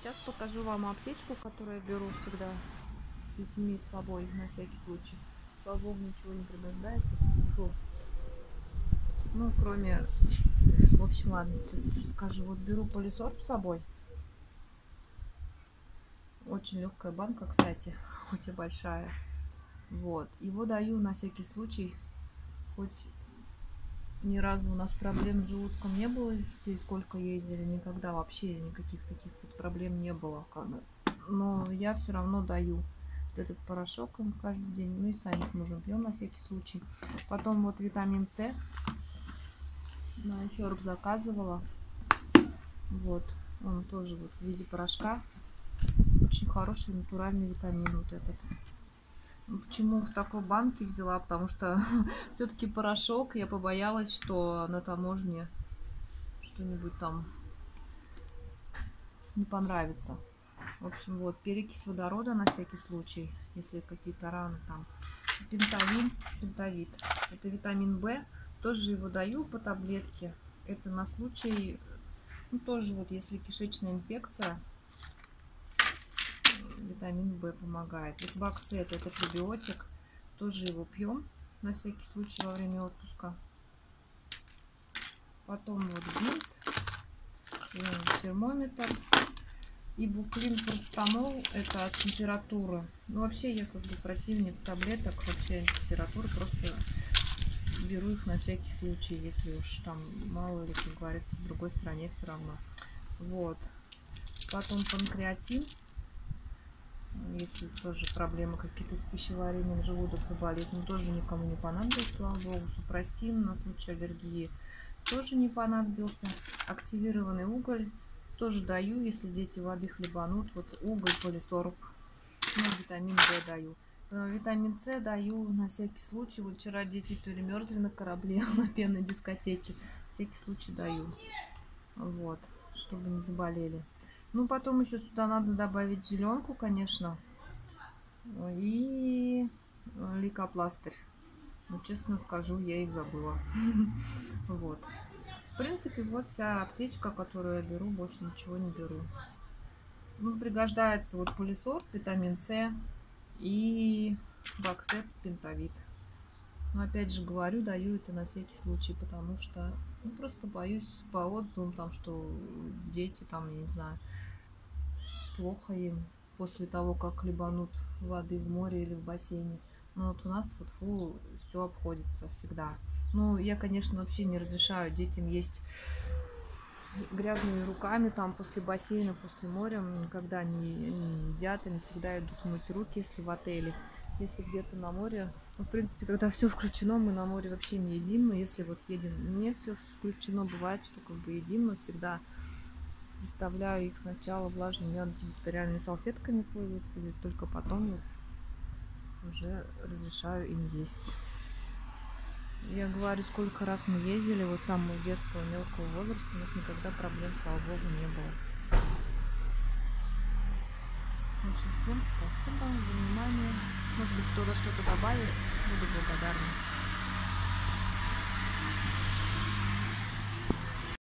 Сейчас покажу вам аптечку, которую я беру всегда с детьми с собой на всякий случай. Слава богу, ничего не предупреждается. Фу. Ну, кроме... В общем, ладно, сейчас расскажу. Вот беру полисорб с собой. Очень легкая банка, кстати, хоть и большая. Вот. Его даю на всякий случай. Хоть ни разу у нас проблем с желудком не было, сколько ездили, никогда вообще никаких таких вот проблем не было. Но я все равно даю этот порошок им каждый день. Ну и сами с мужем пьем на всякий случай. Потом вот витамин С. На Херб заказывала. Вот. Он тоже вот в виде порошка. Очень хороший натуральный витамин вот этот. Почему в такой банке взяла? Потому что все-таки порошок. Я побоялась, что на таможне что-нибудь там не понравится. В общем, вот перекись водорода на всякий случай, если какие-то раны там. Пентавин, пентавит. Это витамин В. Тоже его даю по таблетке. Это на случай, ну тоже вот если кишечная инфекция, витамин В помогает. Вот баксет это пробиотик. Тоже его пьем на всякий случай во время отпуска. Потом вот бинт, термометр. И буклин парацетамол это от температуры. Ну вообще я как бы противник таблеток вообще температуры просто беру их на всякий случай, если уж там мало или, как говорится, в другой стране все равно. Вот. Потом панкреатин если тоже проблемы какие-то с пищеварением, желудок заболит, но тоже никому не понадобился, слава богу. Супростин на случай аллергии тоже не понадобился. Активированный уголь тоже даю, если дети воды хлебанут. Вот уголь, полисорб. Ну, витамин D даю. Э, витамин С даю на всякий случай. Вот вчера дети перемерзли на корабле на пенной дискотеке. На всякий случай даю. Вот, чтобы не заболели. Ну, потом еще сюда надо добавить зеленку, конечно. И лейкопластырь. Ну, честно скажу, я их забыла. Вот. В принципе, вот вся аптечка, которую я беру, больше ничего не беру. Ну, пригождается вот пылесос, витамин С и боксет, пентавит. Но опять же говорю, даю это на всякий случай, потому что ну, просто боюсь по отзывам, там, что дети там, я не знаю, плохо им после того, как хлебанут воды в море или в бассейне. Но вот у нас вот фу все обходится всегда. Ну, я, конечно, вообще не разрешаю детям есть грязными руками там после бассейна, после моря. Никогда не, не едят, они всегда идут мыть руки, если в отеле. Если где-то на море, ну, в принципе, когда все включено, мы на море вообще не едим. Но если вот едем, не все включено, бывает, что как бы едим, но всегда заставляю их сначала влажными антибактериальными салфетками пользоваться, и только потом уже разрешаю им есть. Я говорю, сколько раз мы ездили, вот самого детского мелкого возраста, у нас никогда проблем, слава богу, не было. В общем, всем спасибо за внимание. Может быть, кто-то что-то добавит, буду благодарна.